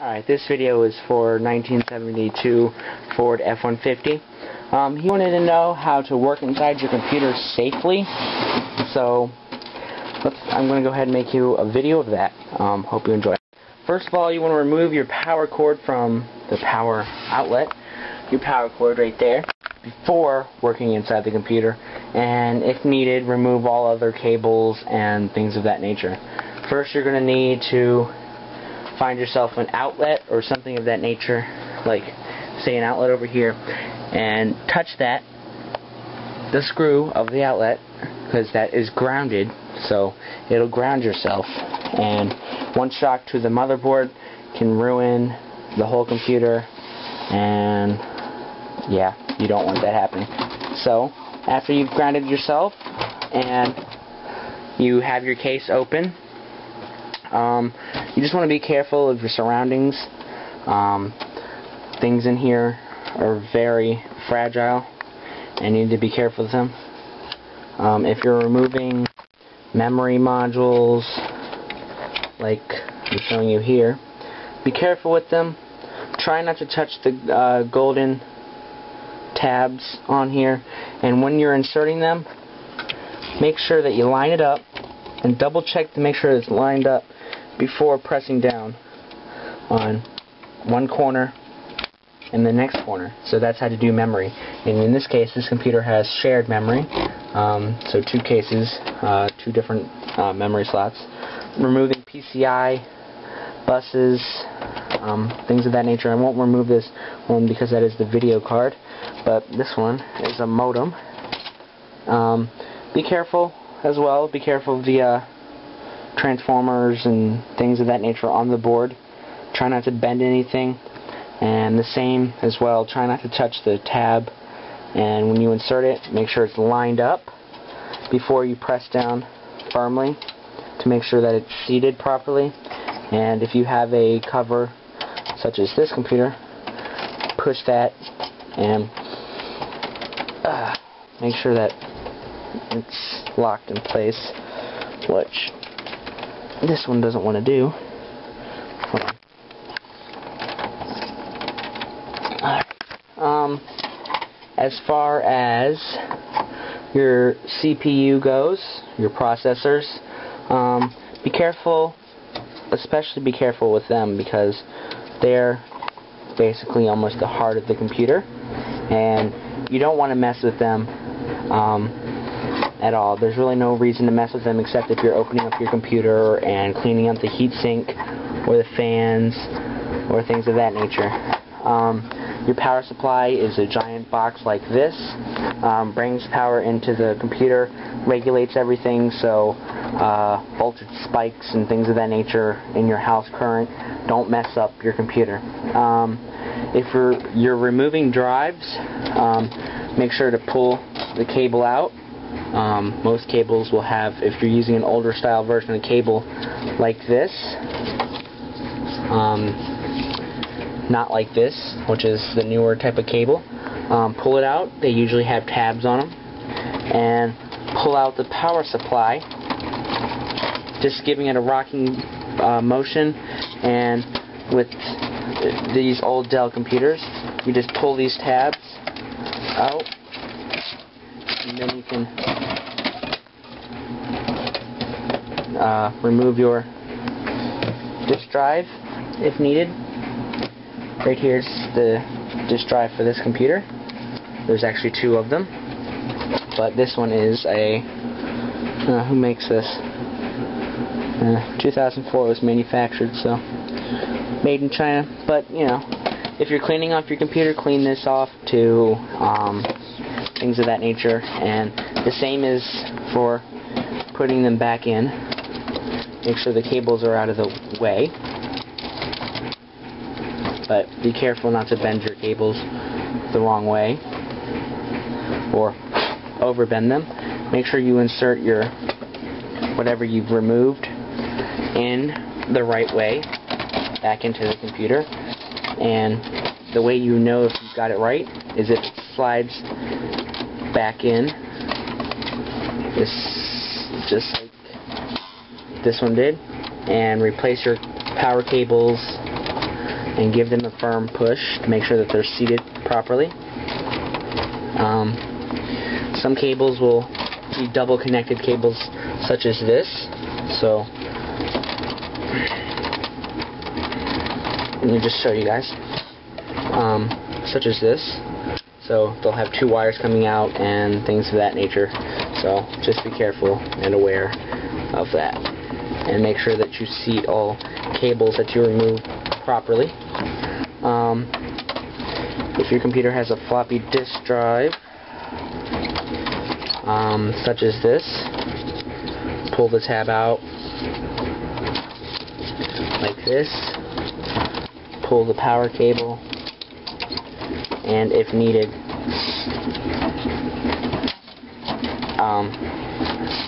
Alright, this video is for 1972 Ford F-150. Um, he wanted to know how to work inside your computer safely, so I'm going to go ahead and make you a video of that. Um, hope you enjoy. First of all, you want to remove your power cord from the power outlet, your power cord right there, before working inside the computer, and if needed, remove all other cables and things of that nature. First, you're going to need to find yourself an outlet or something of that nature, like say an outlet over here, and touch that, the screw of the outlet, because that is grounded, so it'll ground yourself. And one shock to the motherboard can ruin the whole computer, and yeah, you don't want that happening. So, after you've grounded yourself, and you have your case open, um, you just want to be careful of your surroundings. Um, things in here are very fragile and you need to be careful with them. Um, if you're removing memory modules like I'm showing you here, be careful with them. Try not to touch the uh, golden tabs on here and when you're inserting them make sure that you line it up and double check to make sure it's lined up before pressing down on one corner and the next corner. So that's how to do memory. And in this case, this computer has shared memory. Um, so two cases, uh, two different uh, memory slots. Removing PCI buses, um, things of that nature. I won't remove this one because that is the video card, but this one is a modem. Um, be careful as well. Be careful of the uh, transformers and things of that nature on the board. Try not to bend anything. And the same as well, try not to touch the tab. And when you insert it, make sure it's lined up before you press down firmly to make sure that it's seated properly. And if you have a cover such as this computer, push that and uh, make sure that it's locked in place, which this one doesn't want to do. Um, as far as your CPU goes, your processors, um, be careful, especially be careful with them because they're basically almost the heart of the computer and you don't want to mess with them um, at all. There's really no reason to mess with them except if you're opening up your computer and cleaning up the heatsink or the fans or things of that nature. Um, your power supply is a giant box like this. Um, brings power into the computer, regulates everything so uh, voltage spikes and things of that nature in your house current don't mess up your computer. Um, if you're, you're removing drives, um, make sure to pull the cable out um, most cables will have, if you're using an older style version of cable like this, um, not like this, which is the newer type of cable, um, pull it out. They usually have tabs on them. And pull out the power supply, just giving it a rocking uh, motion. And with these old Dell computers, you just pull these tabs out and then you can uh, remove your disk drive if needed. Right here's the disk drive for this computer. There's actually two of them, but this one is a uh, who makes this? Uh, 2004 was manufactured, so made in China. But you know, if you're cleaning off your computer, clean this off to um, things of that nature. And the same is for putting them back in. Make sure the cables are out of the way. But be careful not to bend your cables the wrong way or overbend them. Make sure you insert your whatever you've removed in the right way back into the computer. And the way you know if you've got it right is it slides back in this just like this one did and replace your power cables and give them a firm push to make sure that they're seated properly. Um, some cables will be double connected cables such as this. So let me just show you guys. Um, such as this. So they'll have two wires coming out and things of that nature. So just be careful and aware of that. And make sure that you seat all cables that you remove properly. Um, if your computer has a floppy disk drive, um, such as this, pull the tab out like this, pull the power cable, and if needed, um,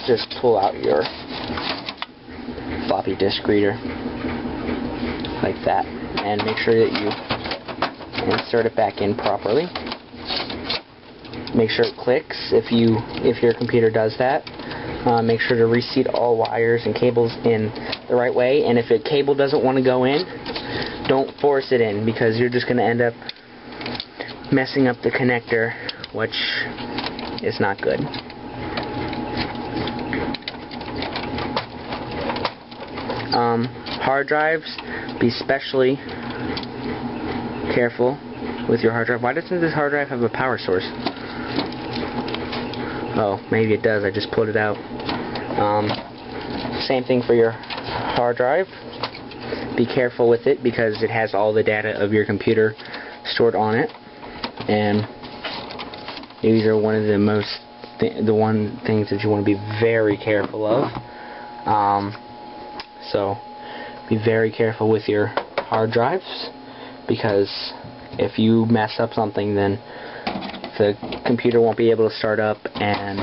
just pull out your floppy disk reader like that and make sure that you insert it back in properly. Make sure it clicks if you if your computer does that. Uh, make sure to reseat all wires and cables in the right way and if a cable doesn't want to go in don't force it in because you're just going to end up messing up the connector which is not good. Um, hard drives be especially careful with your hard drive. Why doesn't this hard drive have a power source? Oh maybe it does. I just pulled it out. Um, same thing for your hard drive. Be careful with it because it has all the data of your computer stored on it and these are one of the most th the one things that you want to be very careful of. Um, so be very careful with your hard drives because if you mess up something then the computer won't be able to start up and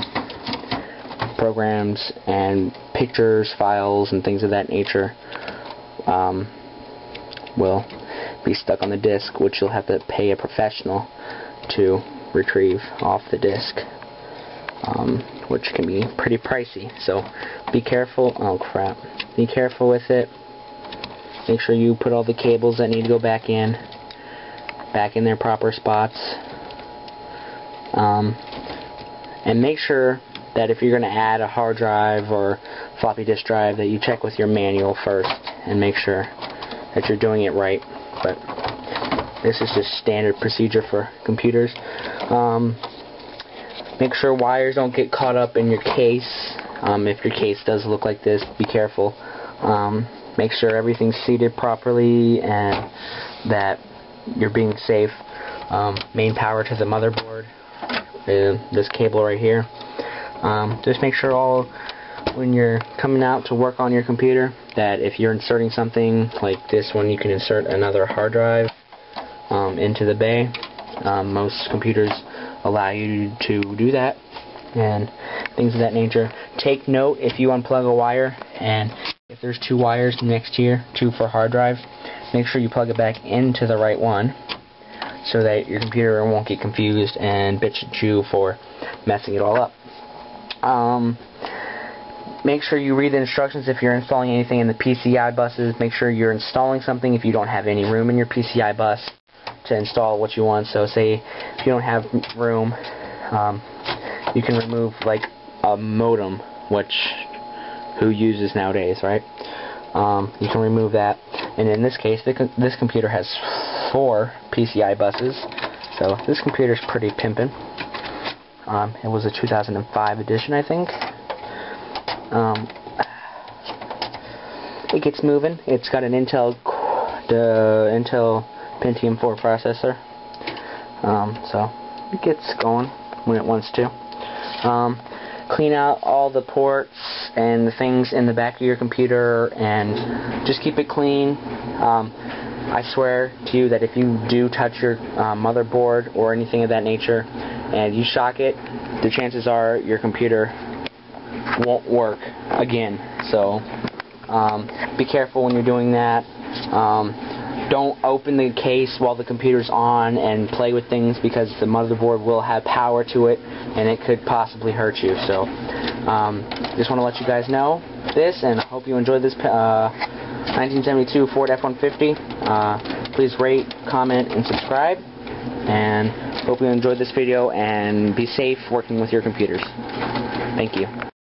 programs and pictures, files, and things of that nature um, will be stuck on the disk, which you'll have to pay a professional to retrieve off the disk, um, which can be pretty pricey. So be careful. Oh crap! Be careful with it. Make sure you put all the cables that need to go back in, back in their proper spots. Um, and make sure that if you're going to add a hard drive or floppy disk drive that you check with your manual first and make sure that you're doing it right but this is just standard procedure for computers. Um, make sure wires don't get caught up in your case. Um, if your case does look like this be careful. Um, make sure everything's seated properly and that you're being safe. Um, main power to the motherboard this cable right here. Um, just make sure all when you're coming out to work on your computer that if you're inserting something like this one you can insert another hard drive um, into the bay. Um, most computers allow you to do that and things of that nature. Take note if you unplug a wire and if there's two wires next to you two for hard drive make sure you plug it back into the right one so that your computer won't get confused and bitch at you for messing it all up. Um, make sure you read the instructions if you're installing anything in the PCI buses. Make sure you're installing something if you don't have any room in your PCI bus to install what you want. So say if you don't have room, um, you can remove like a modem, which who uses nowadays, right? Um, you can remove that. And in this case, this computer has four PCI buses. So this computer is pretty pimpin'. Um, it was a 2005 edition, I think. Um, it gets moving. It's got an Intel, the Intel Pentium 4 processor. Um, so it gets going when it wants to. Um, clean out all the ports and the things in the back of your computer and just keep it clean. Um, I swear to you that if you do touch your uh, motherboard or anything of that nature, and you shock it, the chances are your computer won't work again. So um, be careful when you're doing that. Um, don't open the case while the computer's on and play with things because the motherboard will have power to it and it could possibly hurt you. So um, just want to let you guys know this and I hope you enjoyed this uh, 1972 Ford F-150. Uh, please rate, comment, and subscribe. And hope you enjoyed this video and be safe working with your computers. Thank you.